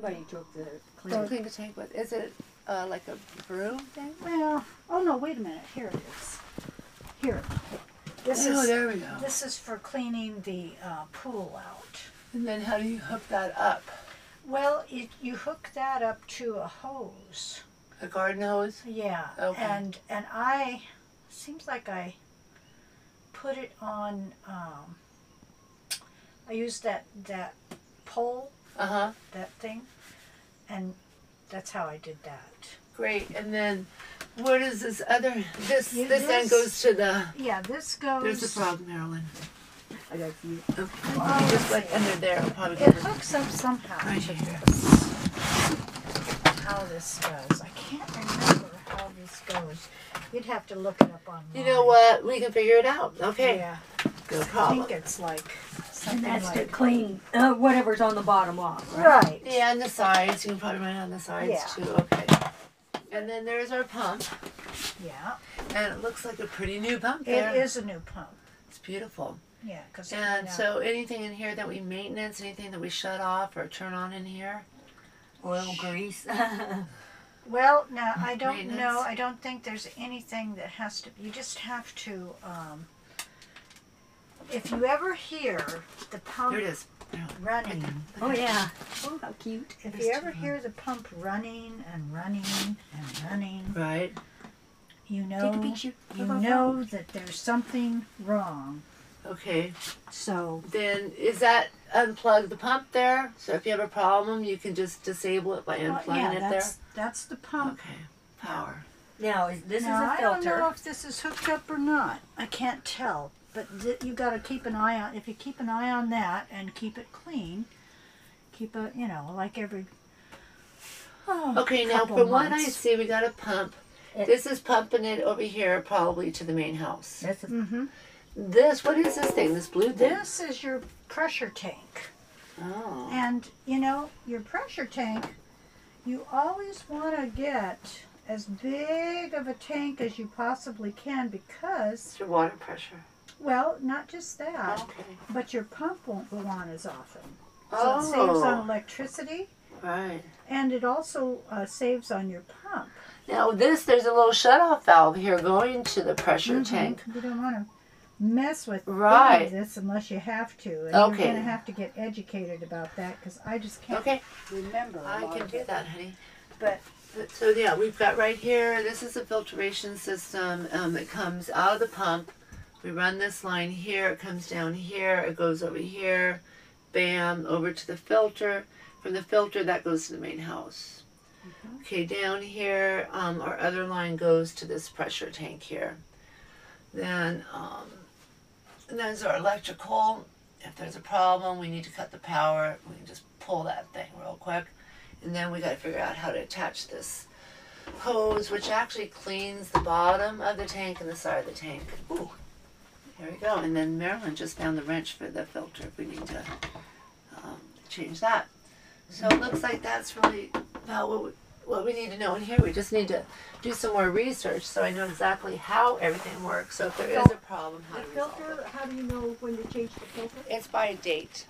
Somebody took the To clean. clean the tank with, is it uh, like a broom thing? Well, oh no, wait a minute. Here it is. Here. This oh, is there we go. this is for cleaning the uh, pool out. And then how do you hook that up? Well, it, you hook that up to a hose. A garden hose? Yeah. Okay. And and I seems like I put it on. Um, I used that that pole Uh huh. that thing, and that's how I did that. Great. And then what is this other this Yeah, this end this- goes to the Yeah, this goes. there's the frog, Marilyn. I got you. Okay. Well, just like under there I'll probably It get it. hooks up somehow Right to here. this. How this goes. I can't remember how this goes. You'd have to look it up online. You know what? We can figure it out. Okay. Yeah. No I problem. think it's like And something that's to like. clean uh, whatever's on the bottom off, right? Right. Yeah, and the sides. You can probably run it on the sides Yeah. too. Okay. And then there's our pump. Yeah. And it looks like a pretty new pump It there. is a new pump. It's beautiful. Yeah, because And so anything in here that we maintenance, anything that we shut off or turn on in here? Oil grease. Well, now I don't Maintenance. know. I don't think there's anything that has to. You just have to. Um, if you ever hear the pump There it is. running, oh yeah. Oh, how cute. if you ever hear the pump running and running and running, Right. you Take a know picture. you know that there's something wrong. Okay. So Then is that unplug the pump there? So if you have a problem, you can just disable it by well, unplugging yeah, it there. that's that's the pump. Okay. Power. Now is this is a filter. now, is a I don't know if this is hooked up or not. I can't tell. But th- you got to keep an eye on. If you keep an eye on that and keep it clean, keep a you know like every. Oh, Okay, now couple from what I see, we got a pump. It- this is pumping it over here, probably to the main house. This is Mm-hmm. This, what is this thing? This blue thing? This is your pressure tank, Oh. and you know your pressure tank. You always want to get as big of a tank as you possibly can because, It's your water pressure. well, not just that, Okay. but your pump won't go on as often. So Oh. it saves on electricity. Right. And it also uh, saves on your pump. Now this, there's a little shut-off valve here going to the pressure tank. You don't want to mess with any Right. of this unless you have to. And Okay. You're going to have to get educated about that because I just can't Okay, remember. I can do that, honey. But But, so yeah, we've got right here. This is a filtration system. Um, it comes out of the pump. We run this line here. It comes down here. It goes over here. Bam, over to the filter. From the filter, that goes to the main house. Okay, down here, um, our other line goes to this pressure tank here. Then, um, there's our electrical. If there's a problem, we need to cut the power. We can just pull that thing real quick. And then we got to figure out how to attach this hose, which actually cleans the bottom of the tank and the side of the tank. Ooh, there we go. And then Marilyn just found the wrench for the filter we need to um, change that. So it looks like that's really about what we, what we need to know in here. We just need to do some more research so I know exactly how everything works. So if there is a problem, how the to resolve it. filter. How do you know when to change the filter? It's by a date.